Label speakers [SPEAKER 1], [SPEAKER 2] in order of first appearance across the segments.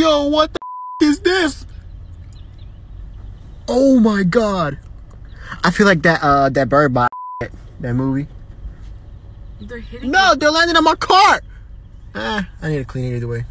[SPEAKER 1] Yo, what the is this? Oh my god. I feel like that uh that bird by that movie.
[SPEAKER 2] They're hitting
[SPEAKER 1] No, they're landing on my car. Ah, I need to clean it either way.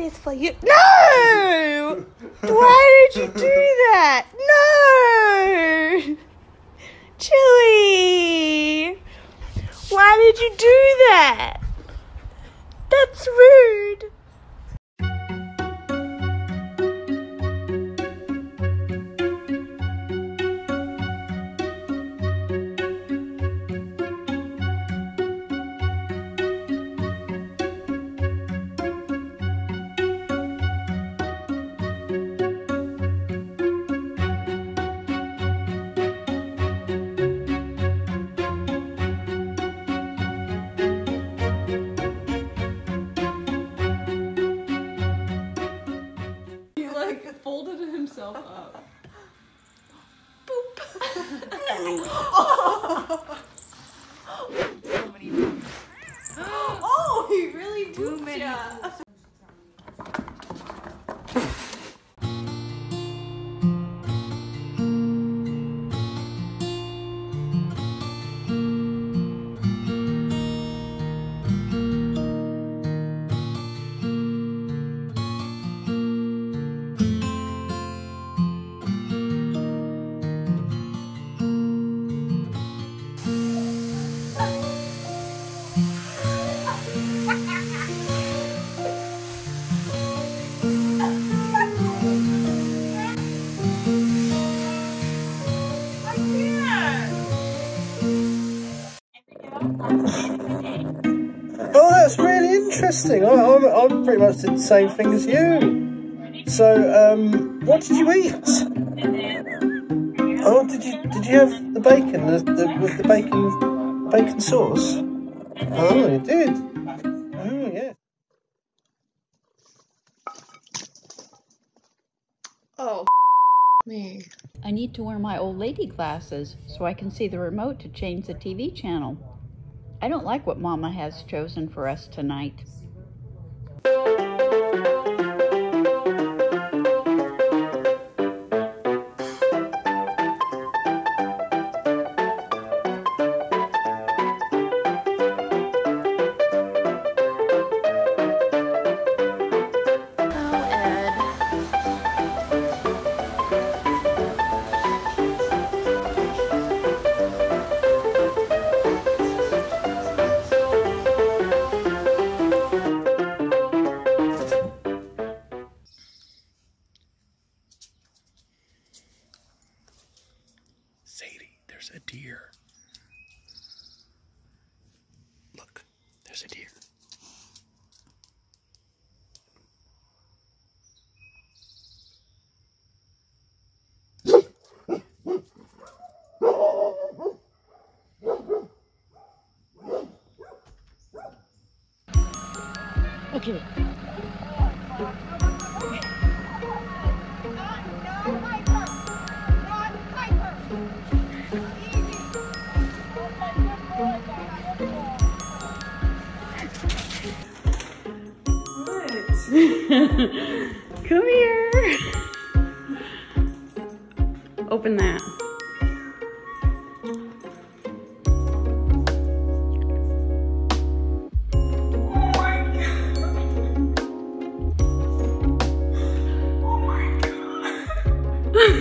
[SPEAKER 3] This for you. No! Why did you do that? No! Chili! Why did you do that? That's rude.
[SPEAKER 2] Folded himself up.
[SPEAKER 3] Oh, he really
[SPEAKER 2] Too many.
[SPEAKER 1] interesting. I, I'm, I'm pretty much did the same thing as you. So, um, what did you eat? Oh, did you did you have the bacon the, the, with the bacon bacon sauce? Oh, you did. Oh, yeah.
[SPEAKER 3] Oh, me.
[SPEAKER 4] I need to wear my old lady glasses so I can see the remote to change the TV channel. I don't like what Mama has chosen for us tonight.
[SPEAKER 1] There's a deer. Look, there's a deer.
[SPEAKER 4] Okay. Come here. Open that. Oh